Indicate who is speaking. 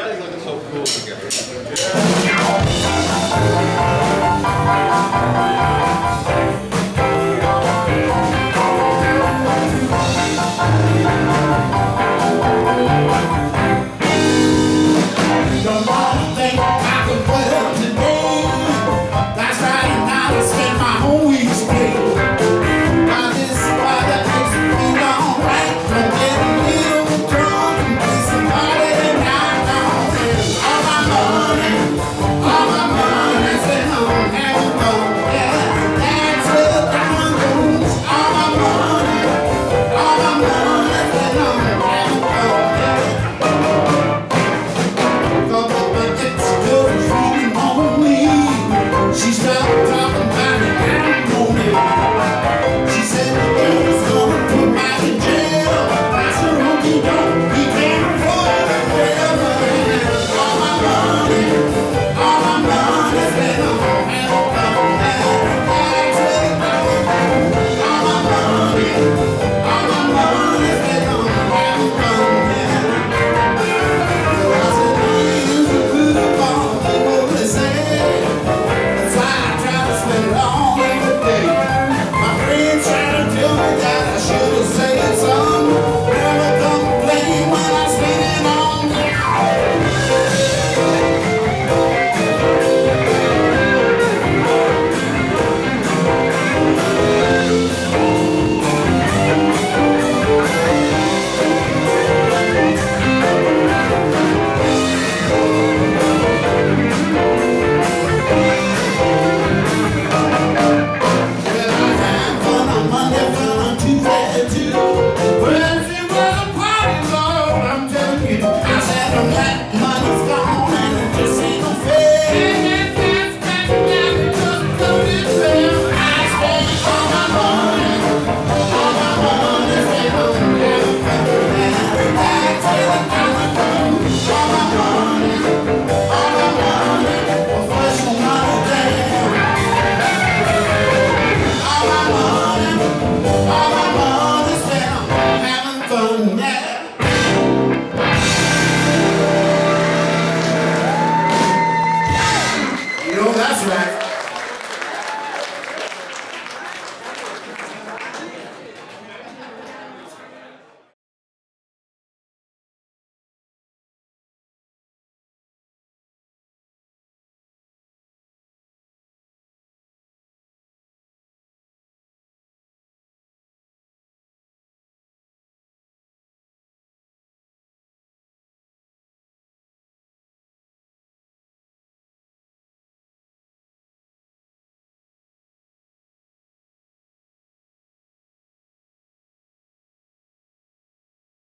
Speaker 1: guys look so cool together.